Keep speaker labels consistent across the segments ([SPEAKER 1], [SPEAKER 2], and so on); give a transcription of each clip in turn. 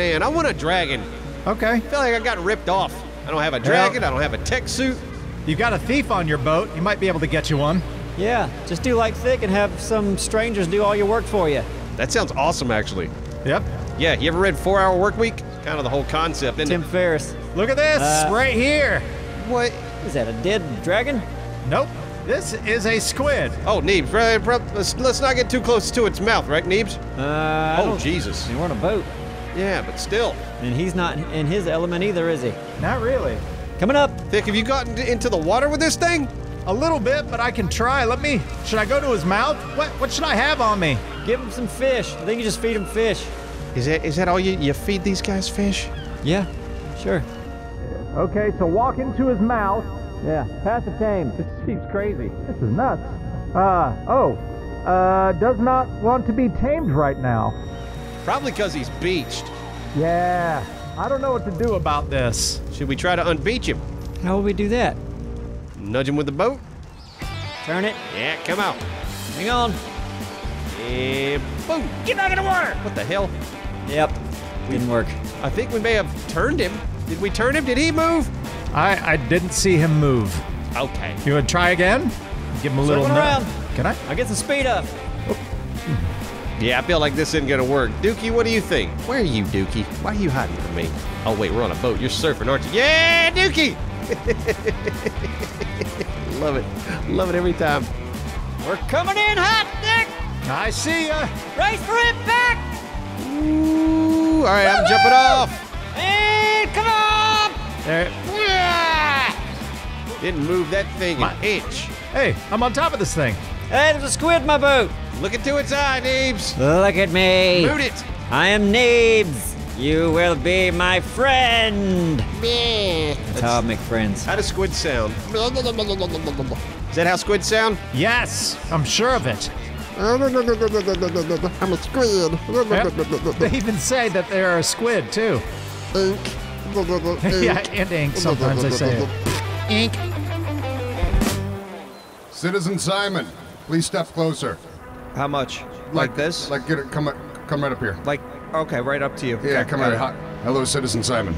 [SPEAKER 1] man. I want a dragon.
[SPEAKER 2] Okay.
[SPEAKER 1] I feel like I got ripped off. I don't have a dragon. I don't have a tek suit.
[SPEAKER 2] You've got a thief on your boat. You might be able to get you one.
[SPEAKER 3] Yeah, just do like thick and have some strangers do all your work for you.
[SPEAKER 1] That sounds awesome, actually.
[SPEAKER 2] Yep.
[SPEAKER 1] Yeah, you ever read Four Hour Work Week? Kind of the whole concept, isn't
[SPEAKER 3] Tim
[SPEAKER 1] it?
[SPEAKER 3] Ferriss.
[SPEAKER 2] Look at this
[SPEAKER 3] Uh,
[SPEAKER 2] right here.
[SPEAKER 1] What?
[SPEAKER 3] Is that a dead dragon?
[SPEAKER 2] Nope. This is a squid.
[SPEAKER 1] Oh, Neebs, right, right, let's, let's not get too close to its mouth, right, Neebs?
[SPEAKER 3] Uh,
[SPEAKER 1] Oh, Jesus.
[SPEAKER 3] You are on a boat,
[SPEAKER 1] Yeah, but still.
[SPEAKER 3] and he's not in his element either, is he?
[SPEAKER 2] Not really.
[SPEAKER 3] Coming up.
[SPEAKER 1] Thick, have you gotten into the water with this thing?
[SPEAKER 2] A little bit, but I can try. Let me. Should I go to his mouth? What What should I have on me?
[SPEAKER 3] Give him some fish. I think you just feed him fish.
[SPEAKER 1] Is that is that all you you feed these guys fish?
[SPEAKER 3] Yeah, sure.
[SPEAKER 2] Okay, so walk into his mouth.
[SPEAKER 3] Yeah, passive tame.
[SPEAKER 2] This seems crazy. This is nuts. Uh oh. Uh, does not want to be tamed right now.
[SPEAKER 1] Probably because he's beached.
[SPEAKER 2] Yeah. I don't know what to do about this.
[SPEAKER 1] Should we try to unbeach him?
[SPEAKER 3] How will we do that?
[SPEAKER 1] Nudge him with the boat?
[SPEAKER 3] Turn it.
[SPEAKER 1] Yeah, come out.
[SPEAKER 3] Hang on.
[SPEAKER 1] And boom! Get back in the water! What the hell?
[SPEAKER 3] Yep. Didn't work.
[SPEAKER 1] I think we may have turned him. Did we turn him? Did he move?
[SPEAKER 2] I I didn't see him move.
[SPEAKER 1] Okay.
[SPEAKER 2] You would try again? Give him a little
[SPEAKER 3] Circling
[SPEAKER 2] nut.
[SPEAKER 3] around.
[SPEAKER 2] Can I?
[SPEAKER 3] I'll get some speed up.
[SPEAKER 1] Yeah, I feel like this isn't gonna work. Dookie, what do you think? Where are you, Dookie? Why are you hiding from me? Oh wait, we're on a boat. You're surfing, aren't you? Yeah, Dookie! Love it. Love it every time.
[SPEAKER 3] We're coming in hot, Nick!
[SPEAKER 2] I see ya.
[SPEAKER 3] Race for impact!
[SPEAKER 1] Ooh, all right, I'm jumping off.
[SPEAKER 3] And come on!
[SPEAKER 2] There.
[SPEAKER 1] Didn't move that thing an inch.
[SPEAKER 2] Hey, I'm on top of this thing.
[SPEAKER 3] Hey, there's a squid in my boat!
[SPEAKER 1] Look into its eye, Neebs.
[SPEAKER 3] Look at me!
[SPEAKER 1] Boot it.
[SPEAKER 3] I am Neebs! You will be my friend!
[SPEAKER 1] Meh.
[SPEAKER 3] That's how I make friends.
[SPEAKER 1] How does squid sound? Is that how squid sound?
[SPEAKER 2] Yes, I'm sure of it.
[SPEAKER 1] I'm a squid.
[SPEAKER 2] They even say that they're a squid too. Ink. yeah, and ink. Sometimes they say it. Ink.
[SPEAKER 4] Citizen Simon, please step closer.
[SPEAKER 5] How much? Like, this?
[SPEAKER 4] Like, get it. Come, come right up here.
[SPEAKER 5] Like, okay, right up to you.
[SPEAKER 4] Yeah,
[SPEAKER 5] Okay,
[SPEAKER 4] come right. Hi. Hello, Citizen Simon.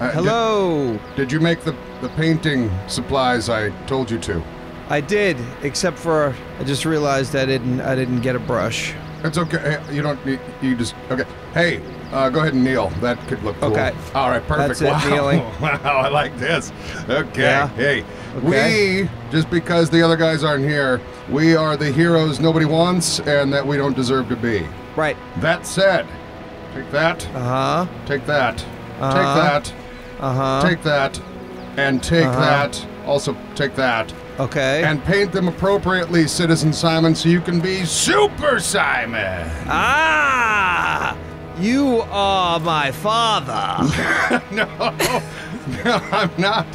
[SPEAKER 4] Uh,
[SPEAKER 5] Hello.
[SPEAKER 4] Did, you make the the painting supplies I told you to?
[SPEAKER 5] I did, except for I just realized I didn't. I didn't get a brush.
[SPEAKER 4] It's okay. You don't need. You just okay. Hey, uh, go ahead and kneel. That could look cool.
[SPEAKER 5] Okay.
[SPEAKER 4] All right. Perfect.
[SPEAKER 5] That's it,
[SPEAKER 4] wow.
[SPEAKER 5] kneeling.
[SPEAKER 4] Wow. I like this. Okay.
[SPEAKER 5] Yeah.
[SPEAKER 4] Hey.
[SPEAKER 5] Okay.
[SPEAKER 4] We just because the other guys aren't here, we are the heroes nobody wants and that we don't deserve to be.
[SPEAKER 5] Right.
[SPEAKER 4] That said, take that.
[SPEAKER 5] Uh huh.
[SPEAKER 4] Take that.
[SPEAKER 5] Uh-huh.
[SPEAKER 4] Take that.
[SPEAKER 5] Uh huh.
[SPEAKER 4] Take that. And take
[SPEAKER 5] Uh-huh.
[SPEAKER 4] that. Also take that.
[SPEAKER 5] Okay.
[SPEAKER 4] And paint them appropriately, Citizen Simon, so you can be Super Simon.
[SPEAKER 5] ah, you are my father.
[SPEAKER 4] no, no, I'm not.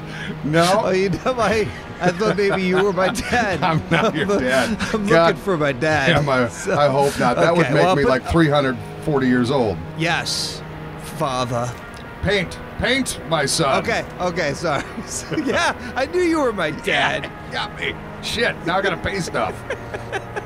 [SPEAKER 4] No,
[SPEAKER 5] oh, you my. I thought maybe you were my dad.
[SPEAKER 4] I'm not your dad.
[SPEAKER 5] I'm
[SPEAKER 4] God
[SPEAKER 5] looking for my dad.
[SPEAKER 4] damn, I,
[SPEAKER 5] So-
[SPEAKER 4] I hope not. That would make
[SPEAKER 5] well,
[SPEAKER 4] me like 340 years old.
[SPEAKER 5] Yes, father.
[SPEAKER 4] Paint, paint, my son.
[SPEAKER 5] Okay. Okay. Sorry. yeah, I knew you were my dad.
[SPEAKER 4] Got me. Shit, now I gotta pay stuff.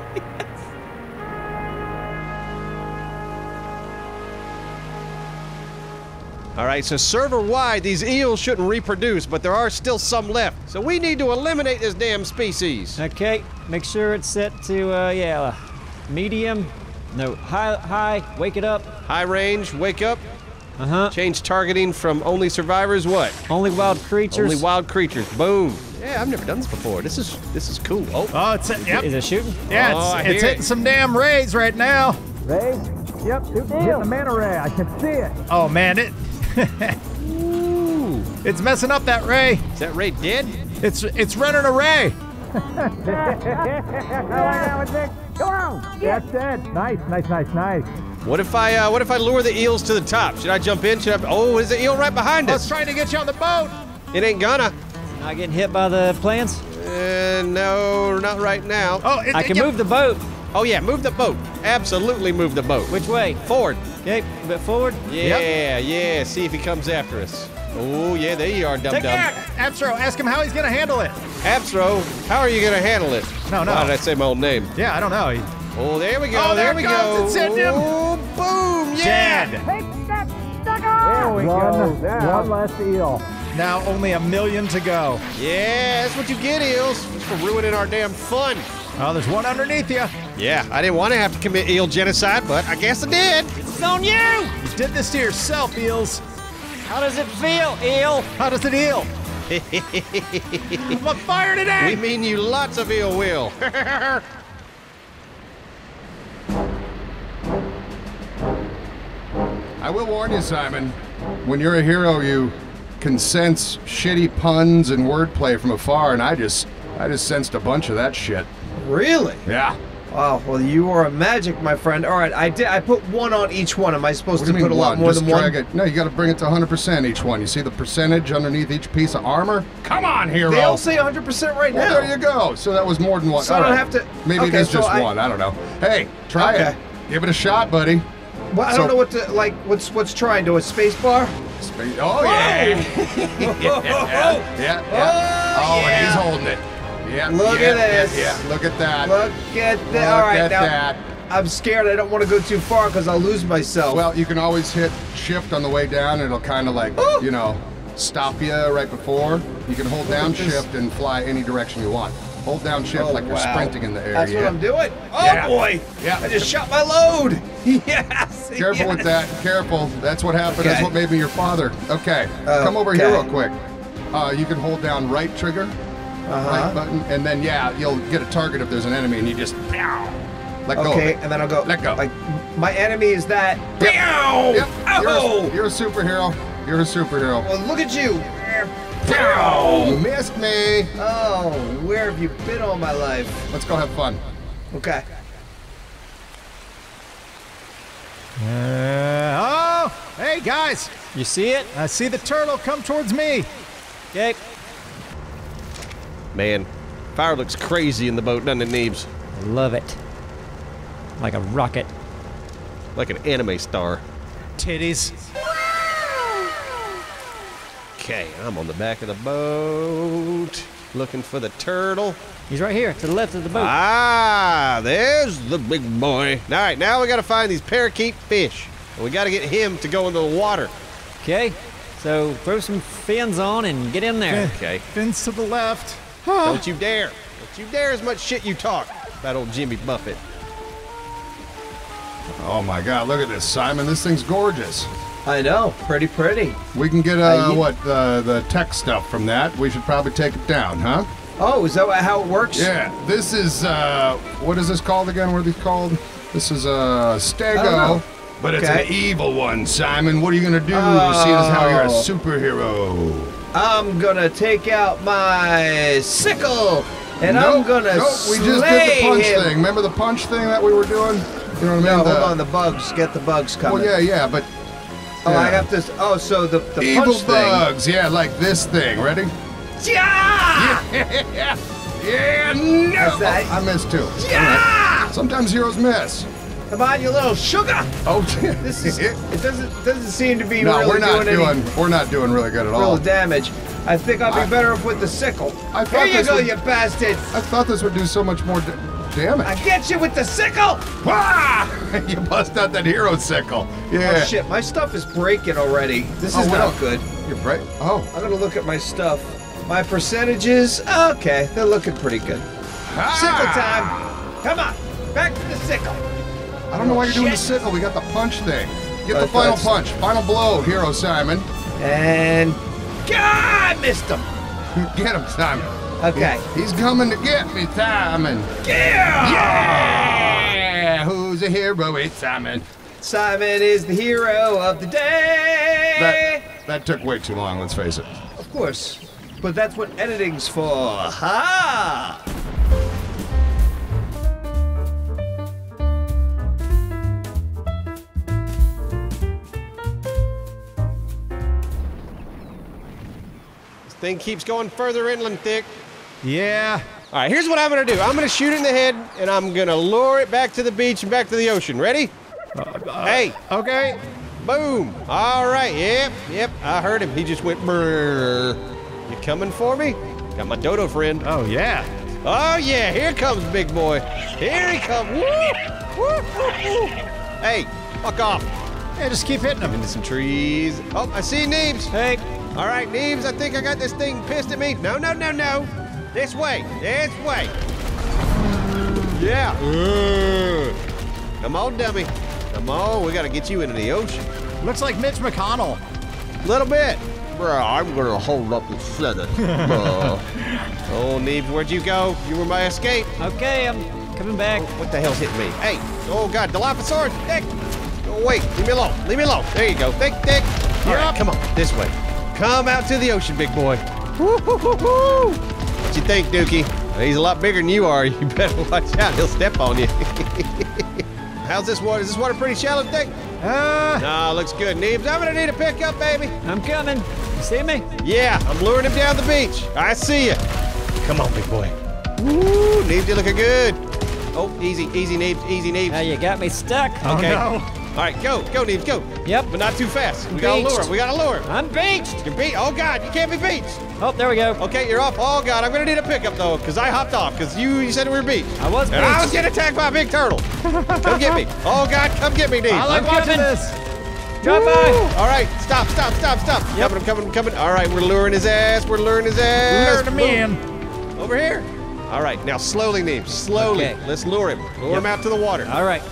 [SPEAKER 1] All right, so server wide, these eels shouldn't reproduce, but there are still some left. So we need to eliminate this damn species.
[SPEAKER 3] Okay, make sure it's set to, uh, yeah, uh, medium. No, high, high, wake it up.
[SPEAKER 1] High range, wake up,
[SPEAKER 3] Uh huh.
[SPEAKER 1] change targeting from only survivors, what?
[SPEAKER 3] Only wild creatures.
[SPEAKER 1] Only wild creatures. Boom. Yeah, I've never done this before. This is this is cool. Oh,
[SPEAKER 2] Oh, it's yep.
[SPEAKER 3] Is it shooting?
[SPEAKER 2] Yeah,
[SPEAKER 1] Oh,
[SPEAKER 2] it's, it's hitting
[SPEAKER 1] it.
[SPEAKER 2] some damn rays right now.
[SPEAKER 3] Rays?
[SPEAKER 2] Yep, hitting the manta ray. I can see it. Oh man, it. It's messing up that ray.
[SPEAKER 1] is that Ray dead?
[SPEAKER 2] It's it's running a ray.
[SPEAKER 6] Come on.
[SPEAKER 2] That's dead. Nice, nice, nice, nice.
[SPEAKER 1] What if I uh, what if I lure the eels to the top? Should I jump in? Should I? Oh, is the eel right behind us?
[SPEAKER 2] I was trying to get you on the boat.
[SPEAKER 1] It ain't gonna.
[SPEAKER 3] Not getting hit by the plants?
[SPEAKER 1] Uh, no, not right now.
[SPEAKER 2] Oh, it,
[SPEAKER 3] I can
[SPEAKER 2] yep.
[SPEAKER 3] move the boat.
[SPEAKER 1] Oh yeah, move the boat. Absolutely move the boat.
[SPEAKER 3] Which way?
[SPEAKER 1] Forward.
[SPEAKER 3] Okay, a bit forward.
[SPEAKER 1] Yeah, yeah. See if he comes after us. Oh yeah, there you are, dum
[SPEAKER 3] Take
[SPEAKER 1] dum.
[SPEAKER 3] that!
[SPEAKER 2] Abstro, ask him how he's gonna handle it.
[SPEAKER 1] Abstro, how are you gonna handle it?
[SPEAKER 2] No, no.
[SPEAKER 1] Why did I say my old name?
[SPEAKER 2] Yeah, I don't know. He-
[SPEAKER 1] Oh, there we go.
[SPEAKER 2] Oh,
[SPEAKER 1] there,
[SPEAKER 2] there
[SPEAKER 1] we
[SPEAKER 2] it goes.
[SPEAKER 1] go.
[SPEAKER 2] It him.
[SPEAKER 1] Oh, boom! Yeah.
[SPEAKER 2] Dead.
[SPEAKER 6] Take that There we go.
[SPEAKER 2] One,
[SPEAKER 6] Now,
[SPEAKER 2] one less eel.
[SPEAKER 7] Now only a million to go.
[SPEAKER 1] Yeah, that's what you get, Eels. It's for ruining our damn fun.
[SPEAKER 7] Oh, there's one underneath you.
[SPEAKER 1] Yeah, I didn't want to have to commit eel genocide, but I guess I did.
[SPEAKER 3] It's on you!
[SPEAKER 7] You did this to yourself, Eels.
[SPEAKER 3] How does it feel, eel?
[SPEAKER 7] How does it eel? I'm on fire
[SPEAKER 1] We
[SPEAKER 7] today.
[SPEAKER 1] mean you lots of ill will.
[SPEAKER 4] I will warn you, Simon. When you're a hero, you can sense shitty puns and wordplay from afar, and I just, I just sensed a bunch of that shit.
[SPEAKER 5] Really?
[SPEAKER 4] Yeah.
[SPEAKER 5] Wow. Well, you are a magic, my friend. All right, I did. I put one on each one. Am I supposed to
[SPEAKER 4] do
[SPEAKER 5] put a lot
[SPEAKER 4] one?
[SPEAKER 5] more
[SPEAKER 4] Just
[SPEAKER 5] than one?
[SPEAKER 4] it. No, you got to bring it to 100% each one. You see the percentage underneath each piece of armor? Come on, hero.
[SPEAKER 5] They all say 100% right
[SPEAKER 4] Well,
[SPEAKER 5] now.
[SPEAKER 4] there you go. So that was more than one.
[SPEAKER 5] So I don't
[SPEAKER 4] right.
[SPEAKER 5] have to-
[SPEAKER 4] Maybe
[SPEAKER 5] okay,
[SPEAKER 4] it is
[SPEAKER 5] so
[SPEAKER 4] just
[SPEAKER 5] I-
[SPEAKER 4] one. I don't know. Hey, try
[SPEAKER 5] Okay.
[SPEAKER 4] it. Give it a shot, buddy.
[SPEAKER 5] Well, I
[SPEAKER 4] So-
[SPEAKER 5] don't know what to like. What's what's trying to a space bar?
[SPEAKER 4] Space- Oh yeah. yeah. Yeah. yeah.
[SPEAKER 5] Oh, oh
[SPEAKER 4] and
[SPEAKER 5] yeah.
[SPEAKER 4] he's holding it. Yeah.
[SPEAKER 5] Look
[SPEAKER 4] yeah,
[SPEAKER 5] at this.
[SPEAKER 4] Yeah, yeah. Look at that.
[SPEAKER 5] Look at that.
[SPEAKER 4] Look
[SPEAKER 5] All right,
[SPEAKER 4] at
[SPEAKER 5] now
[SPEAKER 4] that.
[SPEAKER 5] I'm scared. I don't want to go too far because I'll lose myself.
[SPEAKER 4] Well, you can always hit shift on the way down. It'll kind of like,
[SPEAKER 5] Ooh.
[SPEAKER 4] you know, stop you right before. You can hold down
[SPEAKER 5] at this.
[SPEAKER 4] shift and fly any direction you want. Hold down shift
[SPEAKER 5] Oh,
[SPEAKER 4] like you're sprinting in the air.
[SPEAKER 5] That's
[SPEAKER 4] yeah.
[SPEAKER 5] what I'm doing. Oh
[SPEAKER 4] Yeah.
[SPEAKER 5] boy!
[SPEAKER 4] Yeah.
[SPEAKER 5] I just shot my load. yes.
[SPEAKER 4] Careful with that. Careful. That's what happened. That's what made me your father. Okay.
[SPEAKER 5] Oh,
[SPEAKER 4] Come over here real quick. Uh, you can hold down right trigger,
[SPEAKER 5] Uh-huh.
[SPEAKER 4] right button, and then yeah, you'll get a target if there's an enemy, and you just pow, let go.
[SPEAKER 5] Okay, and then I'll go.
[SPEAKER 4] Let go.
[SPEAKER 5] Like my enemy is that.
[SPEAKER 4] Yep.
[SPEAKER 5] Pow!
[SPEAKER 4] Yep. You're,
[SPEAKER 5] Oh!
[SPEAKER 4] a, you're a superhero. You're a superhero.
[SPEAKER 5] Well, look at you.
[SPEAKER 4] Pow! Missed me.
[SPEAKER 5] Oh, where have you been all my life?
[SPEAKER 4] Let's go have fun.
[SPEAKER 5] Okay.
[SPEAKER 7] Uh, oh, hey guys.
[SPEAKER 3] You see it?
[SPEAKER 7] I see the turtle come towards me.
[SPEAKER 3] Okay.
[SPEAKER 1] Man, fire looks crazy in the boat, doesn't it, Neebs?
[SPEAKER 3] Love it. Like a rocket.
[SPEAKER 1] Like an anime star.
[SPEAKER 7] Titties.
[SPEAKER 1] Okay, I'm on the back of the boat, looking for the turtle.
[SPEAKER 3] He's right here to the left of the boat.
[SPEAKER 1] Ah, there's the big boy. All right, now we got to find these parakeet fish. And we got to get him to go into the water.
[SPEAKER 3] Okay. So throw some fins on and get in there.
[SPEAKER 1] Okay.
[SPEAKER 7] Fins to the left.
[SPEAKER 1] Don't you dare. Don't you dare as much shit you talk about old Jimmy Buffett.
[SPEAKER 4] Oh my God! Look at this, Simon. This thing's gorgeous.
[SPEAKER 5] I know. Pretty pretty.
[SPEAKER 4] We can get uh,
[SPEAKER 5] Uh,
[SPEAKER 4] what uh, the tech stuff from that. We should probably take it down, huh?
[SPEAKER 5] Oh, is that how it works?
[SPEAKER 4] Yeah. This is uh, what is this called again? What are these called? This is a uh,
[SPEAKER 5] I don't
[SPEAKER 4] stego,
[SPEAKER 5] know.
[SPEAKER 4] but it's an evil one, Simon. What are you gonna do? Seeing as how you're a
[SPEAKER 5] Oh.
[SPEAKER 4] superhero.
[SPEAKER 5] I'm gonna take out my sickle and I'm gonna
[SPEAKER 4] nope, we just did the punch
[SPEAKER 5] him.
[SPEAKER 4] thing. Remember the punch thing that we were doing? You know what I mean?
[SPEAKER 5] No,
[SPEAKER 4] mean?
[SPEAKER 5] hold on. The bugs. Get the bugs coming.
[SPEAKER 4] Well, yeah, yeah, but
[SPEAKER 5] Oh, I have to. Oh, so the the
[SPEAKER 4] evil
[SPEAKER 5] punch thing.
[SPEAKER 4] bugs. Yeah, like this thing. Ready?
[SPEAKER 5] Yeah!
[SPEAKER 4] yeah, yeah, no.
[SPEAKER 5] That.
[SPEAKER 4] Oh, I missed too.
[SPEAKER 5] Yeah!
[SPEAKER 4] Sometimes heroes miss.
[SPEAKER 5] Come on, you little sugar.
[SPEAKER 4] Oh,
[SPEAKER 5] This is. It It doesn't doesn't seem to be
[SPEAKER 4] no,
[SPEAKER 5] really
[SPEAKER 4] we're not
[SPEAKER 5] doing,
[SPEAKER 4] doing. We're not doing really good at
[SPEAKER 5] real
[SPEAKER 4] all.
[SPEAKER 5] damage. I think I'll be
[SPEAKER 4] I-
[SPEAKER 5] better off with the sickle.
[SPEAKER 4] I
[SPEAKER 5] Here
[SPEAKER 4] thought
[SPEAKER 5] you go,
[SPEAKER 4] would-
[SPEAKER 5] you bastard.
[SPEAKER 4] I thought this would do so much more da- damage.
[SPEAKER 5] I get you with the sickle.
[SPEAKER 4] Ah! you bust out that hero sickle. Yeah.
[SPEAKER 5] Oh shit, my stuff is breaking already. This
[SPEAKER 4] Oh,
[SPEAKER 5] is
[SPEAKER 4] what
[SPEAKER 5] not good.
[SPEAKER 4] You're right. Oh.
[SPEAKER 5] I'm gonna look at my stuff. My percentages, okay, they're looking pretty good. Sickle
[SPEAKER 4] Ah!
[SPEAKER 5] time. Come on, back to the sickle.
[SPEAKER 4] I don't know why you're doing the sickle. We got the punch thing. Get the final punch. Final blow, hero Simon.
[SPEAKER 5] And God, I missed him.
[SPEAKER 4] Get him, Simon.
[SPEAKER 5] Okay.
[SPEAKER 4] He's coming to get me, Simon.
[SPEAKER 5] Yeah.
[SPEAKER 4] Yeah! Who's a hero? It's Simon.
[SPEAKER 5] Simon is the hero of the day.
[SPEAKER 4] That that took way too long. Let's face it.
[SPEAKER 5] Of course, but that's what editing's for. Ha!
[SPEAKER 1] Thing keeps going further inland, Thick.
[SPEAKER 7] Yeah.
[SPEAKER 1] All right, here's what I'm gonna do. I'm gonna shoot it in the head, and I'm gonna lure it back to the beach and back to the ocean. Ready? Uh, hey, uh,
[SPEAKER 7] Okay.
[SPEAKER 1] boom! All right, yep, yep. I heard him. He just went brrr. You coming for me? Got my dodo friend.
[SPEAKER 7] Oh yeah.
[SPEAKER 1] Oh yeah, here comes big boy. Here he comes. Woo! Woo, woo, woo. Hey, fuck off.
[SPEAKER 7] Yeah, just keep hitting them.
[SPEAKER 1] Into some trees. Oh, I see Neebs.
[SPEAKER 3] Hey,
[SPEAKER 1] All right, Neebs, I think I got this thing pissed at me. No, no, no, no. This way. This way. Yeah. Ugh. Come on, dummy. Come on. We got to get you into the ocean.
[SPEAKER 7] Looks like Mitch McConnell.
[SPEAKER 1] Little bit. Bro, I'm going to hold up the feather. Oh, Neebs, where'd you go? You were my escape.
[SPEAKER 3] okay, I'm coming back.
[SPEAKER 1] What the hell's hitting me? Hey. Oh, God. Dilophosaurus. Dick. Oh, wait. Leave me alone. Leave me alone. There you go. Dick, Dick. All
[SPEAKER 7] You're
[SPEAKER 1] right, come on. This way. Come out to the ocean, big boy. Woo-hoo-hoo-hoo. What you think, Dookie? He's a lot bigger than you are. You better watch out. He'll step on you. How's this water? Is this water pretty shallow, Dick?
[SPEAKER 7] Uh,
[SPEAKER 1] Nah, looks good. Neebs, I'm gonna need a pickup, baby.
[SPEAKER 3] I'm coming. You see me?
[SPEAKER 1] Yeah, I'm luring him down the beach. I see you. Come on, big boy. Woo, Neebs, you looking good. Oh, easy, easy, Neebs, easy, Neebs.
[SPEAKER 3] Now you got me stuck.
[SPEAKER 1] okay.
[SPEAKER 7] no.
[SPEAKER 1] All right, go, go, Neebs, go.
[SPEAKER 3] Yep.
[SPEAKER 1] But not too fast. We gotta lure him. We gotta lure him.
[SPEAKER 3] I'm beached.
[SPEAKER 1] You're beat. Oh God, you can't be beached.
[SPEAKER 3] Oh, there we go.
[SPEAKER 1] Okay, you're off. Oh God, I'm gonna need a pickup though, cause I hopped off, cause you you said we were beached.
[SPEAKER 3] I was
[SPEAKER 1] And I was getting attacked by a big turtle. come get me. Oh God, come get me, Neebs.
[SPEAKER 7] I like
[SPEAKER 3] I'm
[SPEAKER 7] watching
[SPEAKER 3] coming.
[SPEAKER 7] this.
[SPEAKER 3] Drive by.
[SPEAKER 1] All right, stop, stop, stop, stop.
[SPEAKER 3] Yep.
[SPEAKER 1] Coming, I'm coming, I'm coming. All right, we're luring his ass. We're luring his ass.
[SPEAKER 7] Lure me in.
[SPEAKER 1] Over here. All right, now slowly, Neebs, slowly.
[SPEAKER 3] Okay.
[SPEAKER 1] Let's lure him. Lure him out to the water.
[SPEAKER 3] All right.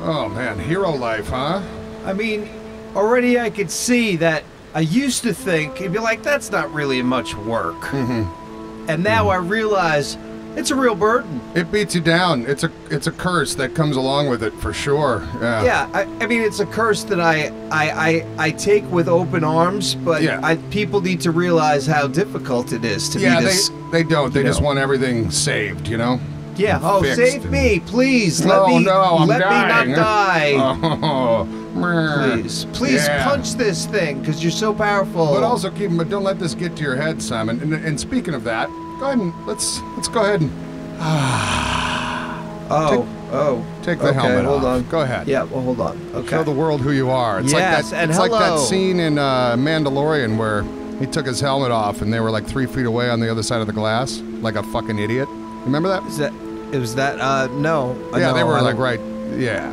[SPEAKER 4] Oh man, hero life, huh?
[SPEAKER 5] I mean, already I could see that I used to think it'd be like that's not really much work,
[SPEAKER 4] Mm-hmm.
[SPEAKER 5] and now I realize it's a real burden.
[SPEAKER 4] It beats you down. It's a it's a curse that comes along with it for sure. Yeah.
[SPEAKER 5] Yeah, I, I mean it's a curse that I, I I I take with open arms, but
[SPEAKER 4] Yeah.
[SPEAKER 5] I, people need to realize how difficult it is to
[SPEAKER 4] Yeah,
[SPEAKER 5] be
[SPEAKER 4] they
[SPEAKER 5] this.
[SPEAKER 4] they they don't. They
[SPEAKER 5] you
[SPEAKER 4] just
[SPEAKER 5] know.
[SPEAKER 4] want everything saved, you know.
[SPEAKER 5] Yeah. Oh,
[SPEAKER 4] fixed
[SPEAKER 5] save me, please.
[SPEAKER 4] No,
[SPEAKER 5] let me
[SPEAKER 4] no, I'm
[SPEAKER 5] let
[SPEAKER 4] dying.
[SPEAKER 5] me not die.
[SPEAKER 4] Oh.
[SPEAKER 5] Please, please
[SPEAKER 4] Yeah.
[SPEAKER 5] punch this thing because you're so powerful.
[SPEAKER 4] But also keep, but don't let this get to your head, Simon. And, and speaking of that, go ahead and let's let's go ahead and
[SPEAKER 5] oh, oh,
[SPEAKER 4] take the
[SPEAKER 5] okay,
[SPEAKER 4] helmet
[SPEAKER 5] Hold
[SPEAKER 4] off.
[SPEAKER 5] on.
[SPEAKER 4] Go ahead.
[SPEAKER 5] Yeah, well, hold on. Okay.
[SPEAKER 4] Show the world who you are. It's
[SPEAKER 5] Yes,
[SPEAKER 4] like that.
[SPEAKER 5] and
[SPEAKER 4] it's like that scene in uh, Mandalorian where he took his helmet off and they were like three feet away on the other side of the glass, like a fucking idiot. Remember that?
[SPEAKER 5] Is that? It was that? Uh, no. Uh,
[SPEAKER 4] yeah,
[SPEAKER 5] no,
[SPEAKER 4] they were
[SPEAKER 5] I
[SPEAKER 4] like right. Yeah.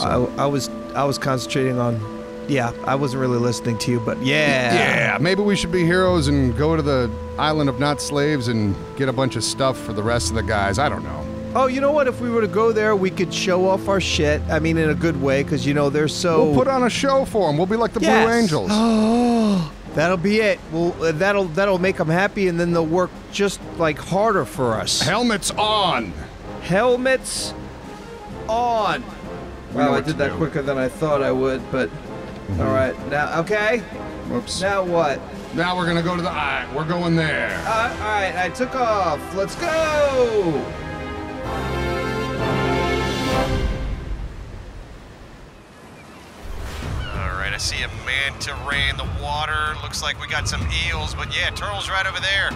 [SPEAKER 5] I, I was I was concentrating on. Yeah, I wasn't really listening to you, but yeah.
[SPEAKER 4] Yeah, maybe we should be heroes and go to the island of not slaves and get a bunch of stuff for the rest of the guys. I don't know.
[SPEAKER 5] Oh, you know what? If we were to go there, we could show off our shit. I mean, in a good way, because you know they're so.
[SPEAKER 4] We'll put on a show for them. We'll be like the
[SPEAKER 5] Yes.
[SPEAKER 4] Blue Angels.
[SPEAKER 5] Oh, that'll be it. Well, uh, that'll that'll make them happy, and then they'll work just like harder for us.
[SPEAKER 4] Helmets on.
[SPEAKER 5] Helmets on.
[SPEAKER 4] We
[SPEAKER 5] Wow, I did that
[SPEAKER 4] do.
[SPEAKER 5] quicker than I thought I would, but all right. Now, okay.
[SPEAKER 4] Whoops.
[SPEAKER 5] Now what?
[SPEAKER 4] Now we're gonna go to the eye. We're going there.
[SPEAKER 5] Uh, all right, I took off. Let's go.
[SPEAKER 1] All right, I see a manta ray in the water. Looks like we got some eels, but yeah, turtle's right over there.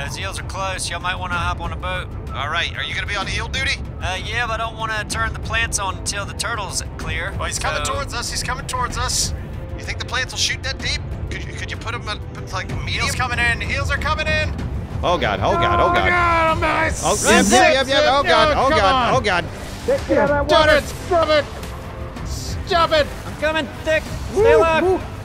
[SPEAKER 3] Those eels are close. Y'all might want to hop on a boat.
[SPEAKER 1] All right, are you gonna be on eel duty?
[SPEAKER 3] Uh, yeah, but I don't want to turn the plants on until the turtle's clear.
[SPEAKER 7] Well, he's coming towards us. He's coming towards us.
[SPEAKER 1] You think the plants will shoot that deep? Could you, could you put them at like medium?
[SPEAKER 7] Eels coming in. Eels are coming in.
[SPEAKER 1] Oh God! Oh God! Oh God!
[SPEAKER 7] Oh, God, I'm nice.
[SPEAKER 1] Oh,
[SPEAKER 3] Run,
[SPEAKER 1] yep,
[SPEAKER 3] Zip,
[SPEAKER 1] yep, yep, yep. Oh God! Oh
[SPEAKER 7] come
[SPEAKER 1] God!
[SPEAKER 7] on.
[SPEAKER 1] Oh God!
[SPEAKER 2] Get get out of that
[SPEAKER 7] Done
[SPEAKER 2] water.
[SPEAKER 7] it. Scrub it. Stop it.
[SPEAKER 3] I'm coming, Dick. Stay alive.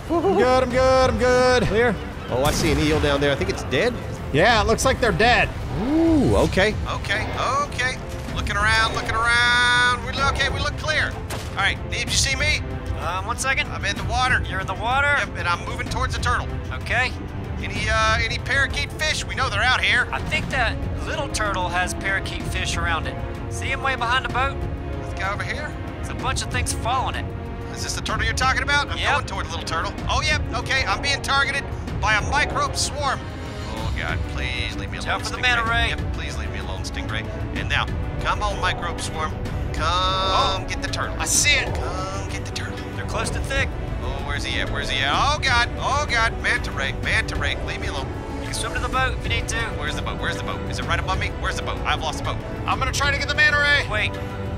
[SPEAKER 7] I'm good. I'm good. I'm good.
[SPEAKER 3] Clear.
[SPEAKER 1] Oh, I see an eel down there. I think it's dead.
[SPEAKER 7] Yeah, it looks like they're dead.
[SPEAKER 1] Ooh, okay. Okay, okay. Looking around, looking around. We look okay, we look clear. All right, Neebs, you see me?
[SPEAKER 3] Um, one second.
[SPEAKER 1] I'm in the water.
[SPEAKER 3] You're in the water.
[SPEAKER 1] Yep, and I'm moving towards the turtle.
[SPEAKER 3] Okay.
[SPEAKER 1] Any uh any parakeet fish? We know they're out here.
[SPEAKER 3] I think that little turtle has parakeet fish around it. See him way behind the boat?
[SPEAKER 1] This guy over here.
[SPEAKER 3] There's a bunch of things following it.
[SPEAKER 1] Is this the turtle you're talking about? I'm
[SPEAKER 3] Yep.
[SPEAKER 1] going toward the little turtle. Oh yep, okay. I'm being targeted by a microbe swarm. God, please leave me alone.
[SPEAKER 3] Out for the manta ray.
[SPEAKER 1] Yep, please leave me alone, Stingray. And now, come on, microbe swarm. Come
[SPEAKER 3] Oh.
[SPEAKER 1] get the turtle.
[SPEAKER 7] I see it.
[SPEAKER 1] Come get the turtle.
[SPEAKER 3] They're close to thick.
[SPEAKER 1] Oh, where's he at? Where's he at? Oh God! Oh God! Manta ray! Manta ray! Leave me alone.
[SPEAKER 3] You can swim to the boat if you need to.
[SPEAKER 1] Where's the boat? Where's the boat? Is it right above me? Where's the boat? I've lost the boat.
[SPEAKER 7] I'm gonna try to get the manta ray.
[SPEAKER 3] Wait,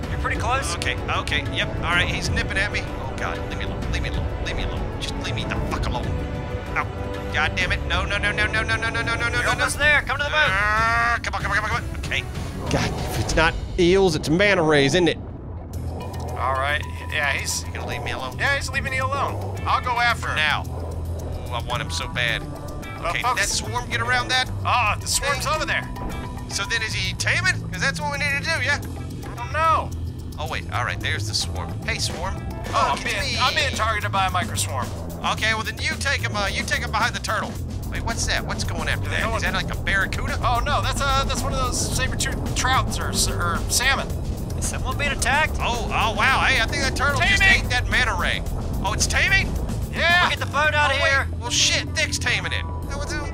[SPEAKER 3] you're pretty close.
[SPEAKER 1] Okay. Okay. Yep. All right. He's nipping at me. Oh God! Leave me alone. Leave me alone. Leave me alone. Just leave me the fuck alone. Ow! God damn it! No! No! No! No! No! No! No! No! No! No! No!
[SPEAKER 3] You're almost there. Come to the boat.
[SPEAKER 1] Ah, Come on! Come on! Come on! Come on! Okay. God, if it's not eels, it's manta rays, isn't it?
[SPEAKER 8] All right. Yeah, he's
[SPEAKER 1] You gonna leave me alone?
[SPEAKER 8] yeah, he's leaving you alone. I'll go after him.
[SPEAKER 1] Now. Ooh, I want him so bad. Okay, did
[SPEAKER 8] folks-
[SPEAKER 1] that swarm get around that?
[SPEAKER 8] Ah, the swarm's over there.
[SPEAKER 1] So then is he taming? Because that's what we need to do, yeah?
[SPEAKER 8] I don't know.
[SPEAKER 1] Oh, wait. All right, there's the swarm. Hey, swarm.
[SPEAKER 8] Oh, I'm being
[SPEAKER 1] me.
[SPEAKER 8] I'm being targeted by a microswarm.
[SPEAKER 1] Okay, well then you take him. Uh, you take him behind the turtle. Wait, what's that? What's going after
[SPEAKER 8] they
[SPEAKER 1] that?
[SPEAKER 8] know
[SPEAKER 1] Is that like a barracuda?
[SPEAKER 8] Oh no, that's uh that's one of those saber-toothed trouts or or salmon.
[SPEAKER 3] Is someone being attacked?
[SPEAKER 1] Oh, oh wow. Hey, I think that turtle just ate that manta ray. Oh, it's taming?
[SPEAKER 8] Yeah.
[SPEAKER 3] Get the boat out
[SPEAKER 1] oh,
[SPEAKER 3] of
[SPEAKER 1] wait.
[SPEAKER 3] here.
[SPEAKER 1] Well, shit, Dick's taming it.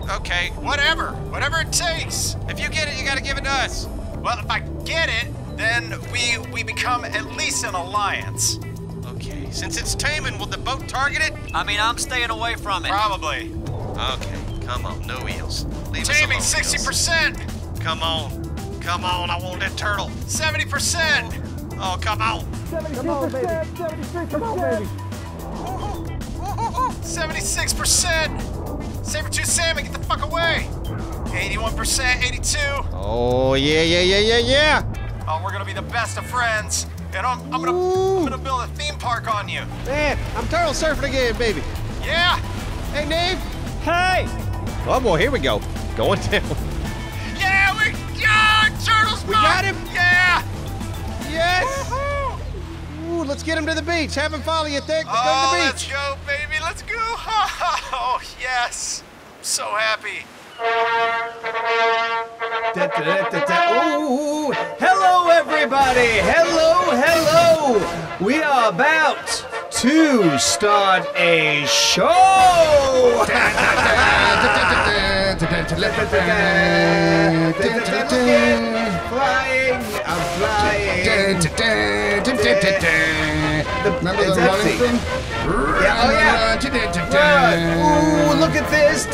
[SPEAKER 1] Okay.
[SPEAKER 8] Whatever. Whatever it takes.
[SPEAKER 1] If you get it, you gotta give it to us.
[SPEAKER 8] Well, if I get it, then we we become at least an alliance.
[SPEAKER 1] Okay. Since it's taming, will the boat target it?
[SPEAKER 3] I mean, I'm staying away from it.
[SPEAKER 8] Probably.
[SPEAKER 1] Okay. Come on, no eels. Leave
[SPEAKER 8] Taming
[SPEAKER 1] us alone,
[SPEAKER 8] sixty
[SPEAKER 1] eels.
[SPEAKER 8] percent,
[SPEAKER 1] Come on. Come on, I want that turtle.
[SPEAKER 8] seventy percent.
[SPEAKER 1] Oh, come on. 70%. Come on, baby.
[SPEAKER 8] 76 percent. Saber-tooth salmon, get the fuck away. 81 percent, 82.
[SPEAKER 1] Oh, yeah, yeah, yeah, yeah, yeah.
[SPEAKER 8] Oh, we're gonna be the best of friends. And I'm, I'm gonna I'm gonna build a theme park on you.
[SPEAKER 1] Man, I'm turtle surfing again, baby.
[SPEAKER 8] Yeah.
[SPEAKER 1] Hey, Nave.
[SPEAKER 3] Hey!
[SPEAKER 1] Oh, boy, here we go. Going down.
[SPEAKER 8] Yeah, we yeah, turtles.
[SPEAKER 1] We got him?
[SPEAKER 8] Yeah.
[SPEAKER 1] Yes! Ooh, let's get him to the beach. Have him follow you, Thick. Let's
[SPEAKER 8] Oh,
[SPEAKER 1] go to the
[SPEAKER 8] oh,
[SPEAKER 1] beach.
[SPEAKER 8] let's go, baby. Let's go. Oh, yes. I'm so happy.
[SPEAKER 5] Da, da, da, da, da. Ooh, hello everybody. Hello, hello. We are about to start a show. Flying, I'm flying.
[SPEAKER 4] Remember the running
[SPEAKER 5] thing.
[SPEAKER 4] thing?
[SPEAKER 5] Yeah, oh yeah. Ooh, look at this.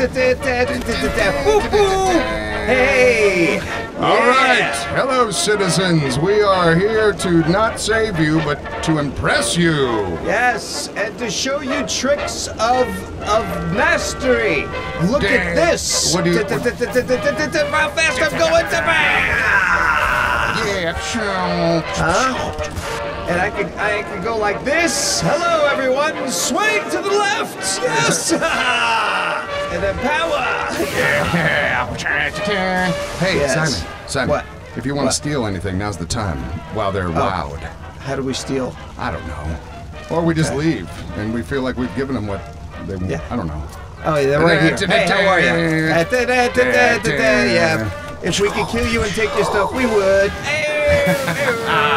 [SPEAKER 5] Ooh, ooh. Hey.
[SPEAKER 4] All right. Hello, citizens. We are here to not save you, but to impress you.
[SPEAKER 5] Yes, and to show you tricks of of mastery. Look at this.
[SPEAKER 4] What do you-
[SPEAKER 5] How fast I'm going to
[SPEAKER 4] Yeah.
[SPEAKER 5] Huh? And I can I can go like this. Hello, everyone. Swing to the left. Yes. And then power.
[SPEAKER 4] Hey,
[SPEAKER 5] Yes.
[SPEAKER 4] Simon. Simon.
[SPEAKER 5] What?
[SPEAKER 4] If you want
[SPEAKER 5] What?
[SPEAKER 4] to steal anything, now's the time. While they're oh. wowed.
[SPEAKER 5] How do we steal?
[SPEAKER 4] I don't know. Or we just leave, and we feel like we've given them what they want.
[SPEAKER 5] Yeah.
[SPEAKER 4] I don't know.
[SPEAKER 5] Oh, yeah, they're right here. Hey, how are you? Yeah. If we could kill you and take your stuff, we would.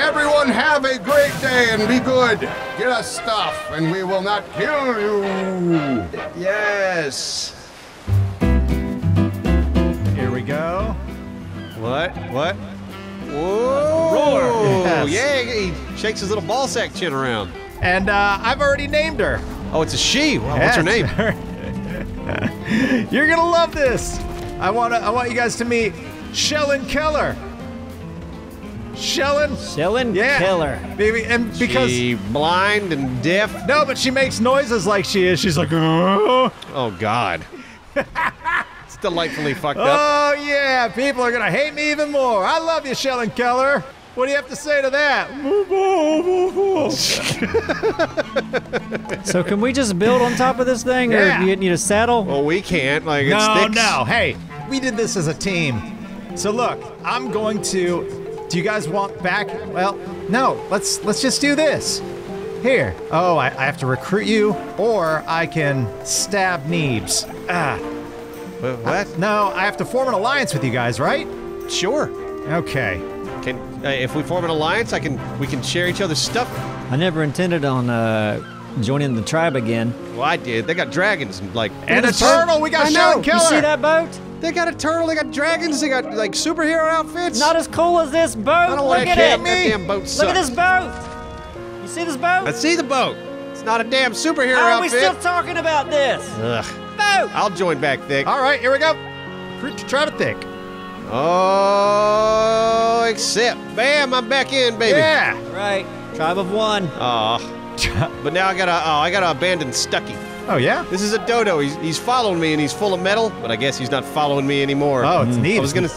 [SPEAKER 4] Everyone have a great day and be good. Get us stuff, and we will not kill you.
[SPEAKER 5] Yes.
[SPEAKER 2] Here we go.
[SPEAKER 1] What? What? Whoa!
[SPEAKER 2] Roar. Yes.
[SPEAKER 1] Yeah, he shakes his little ball sack chin around.
[SPEAKER 2] And uh, I've already named her.
[SPEAKER 1] Oh, it's a she. Wow, what's her name?
[SPEAKER 2] name? You're gonna love this. I want to. I want you guys to meet Shellen Keller. Shellen.
[SPEAKER 3] Shellen
[SPEAKER 2] Yeah.
[SPEAKER 3] Killer.
[SPEAKER 2] Baby, and because
[SPEAKER 1] she blind and deaf.
[SPEAKER 2] no, but she makes noises like she is. She's like, oh,
[SPEAKER 1] Oh God. it's delightfully fucked up.
[SPEAKER 2] oh yeah. People are gonna hate me even more. I love you, Shellen Keller. What do you have to say to that?
[SPEAKER 3] So can we just build on top of this thing, or
[SPEAKER 2] Yeah.
[SPEAKER 3] do you need a saddle?
[SPEAKER 1] Well, we can't. Like it's
[SPEAKER 2] No,
[SPEAKER 1] sticks.
[SPEAKER 2] no. Hey, we did this as a team. So look, I'm going to. Do you guys want back? Well, no. Let's let's just do this. Here. Oh, I, I have to recruit you, or I can stab Neebs. Ah.
[SPEAKER 1] Wha- What?
[SPEAKER 2] No, I have to form an alliance with you guys, right?
[SPEAKER 1] Sure.
[SPEAKER 2] Okay.
[SPEAKER 1] Can uh, if we form an alliance, I can we can share each other's stuff.
[SPEAKER 3] I never intended on uh, joining the tribe again.
[SPEAKER 1] Well, I did. They got dragons and like
[SPEAKER 2] And a
[SPEAKER 1] Look at this boat.
[SPEAKER 2] turtle. We got
[SPEAKER 1] I know.
[SPEAKER 2] Shellen
[SPEAKER 3] You see that boat?
[SPEAKER 1] They got a turtle. They got dragons. They got like superhero outfits.
[SPEAKER 3] Not as cool as this boat.
[SPEAKER 1] I don't
[SPEAKER 3] Look
[SPEAKER 1] like
[SPEAKER 3] at
[SPEAKER 1] that.
[SPEAKER 3] it.
[SPEAKER 1] That damn boat sucks.
[SPEAKER 3] Look at this boat. You see this boat?
[SPEAKER 1] I see the boat. It's not a damn superhero
[SPEAKER 3] How are we
[SPEAKER 1] outfit.
[SPEAKER 3] still talking about this?
[SPEAKER 1] Ugh.
[SPEAKER 3] Boat.
[SPEAKER 1] I'll join back, Thick.
[SPEAKER 2] All right, here we go. Recruit to Tribe of Thick.
[SPEAKER 1] Oh, except, bam, I'm back in, baby.
[SPEAKER 2] Yeah.
[SPEAKER 3] Right. Tribe of one.
[SPEAKER 1] Aw. But now I gotta, oh, I gotta abandon Stucky.
[SPEAKER 2] Oh yeah.
[SPEAKER 1] This is a dodo. He's, he's following me and he's full of metal, but I guess he's not following me anymore.
[SPEAKER 2] Oh, it's hmm. Neebs.
[SPEAKER 1] I was gonna,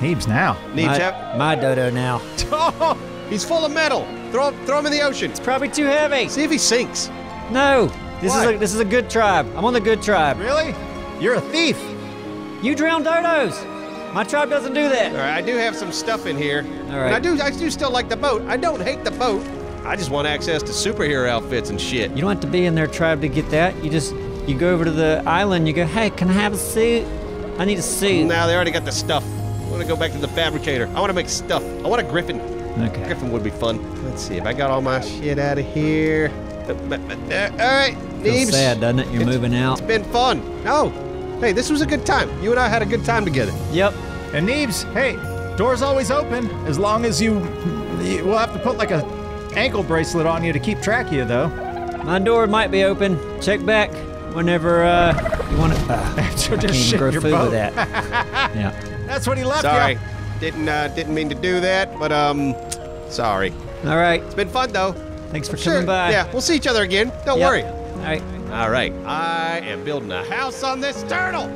[SPEAKER 2] Neebs now.
[SPEAKER 1] Neebs,
[SPEAKER 3] my, my dodo now.
[SPEAKER 2] Oh,
[SPEAKER 1] He's full of metal. Throw, throw him in the ocean.
[SPEAKER 3] It's probably too heavy.
[SPEAKER 1] See if he sinks.
[SPEAKER 3] No. This
[SPEAKER 1] What?
[SPEAKER 3] is a this is a good tribe. I'm on the good tribe.
[SPEAKER 2] Really? You're a thief.
[SPEAKER 3] You drown dodos. My tribe doesn't do that.
[SPEAKER 1] All right, I do have some stuff in here.
[SPEAKER 3] All
[SPEAKER 1] And. I do, I do still like the boat. I don't hate the boat. I just want access to superhero outfits and shit.
[SPEAKER 3] You don't have to be in their tribe to get that. You just you go over to the island. You go, hey, can I have a suit? I need a suit.
[SPEAKER 1] Now they already got the stuff. I want to go back to the fabricator. I want to make stuff. I want a griffin.
[SPEAKER 3] Okay.
[SPEAKER 1] Griffin would be fun. Let's see if I got all my shit out of here. All right,
[SPEAKER 3] Feels
[SPEAKER 1] Neebs.
[SPEAKER 3] sad, doesn't it? You're
[SPEAKER 1] It's-
[SPEAKER 3] moving out.
[SPEAKER 1] It's been fun. No, hey, this was a good time. You and I had a good time together.
[SPEAKER 3] Yep.
[SPEAKER 2] And Neebs, hey, door's always open as long as you. you- We'll have to put like a ankle bracelet on you to keep track of you, though.
[SPEAKER 3] My door might be open. Check back whenever uh, you want to. Uh,
[SPEAKER 2] After
[SPEAKER 3] I
[SPEAKER 2] just
[SPEAKER 3] can't
[SPEAKER 2] shit
[SPEAKER 3] grow
[SPEAKER 2] your
[SPEAKER 3] food
[SPEAKER 2] boat.
[SPEAKER 3] with that. yeah.
[SPEAKER 2] That's what he left
[SPEAKER 1] Sorry,
[SPEAKER 2] you.
[SPEAKER 1] didn't uh, didn't mean to do that, but um, sorry.
[SPEAKER 3] All right.
[SPEAKER 1] It's been fun though.
[SPEAKER 3] Thanks for
[SPEAKER 1] Sure.
[SPEAKER 3] coming by.
[SPEAKER 1] Yeah, we'll see each other again. Don't
[SPEAKER 3] Yep.
[SPEAKER 1] worry.
[SPEAKER 3] All right.
[SPEAKER 1] All right. I am building a house on this turtle.